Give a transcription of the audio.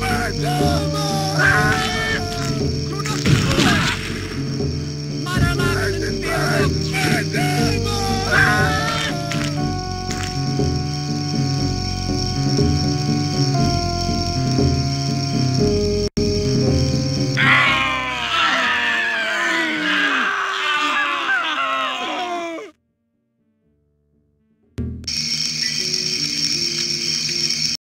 Murder!